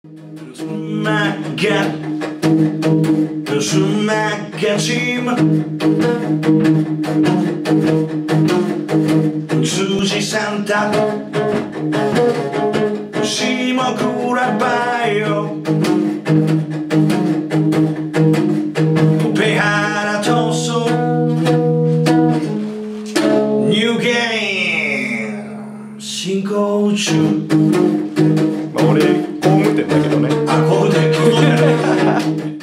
Smaga Smaga Team 辻サンタ下倉バイオペハラ闘争ニューゲーム進行中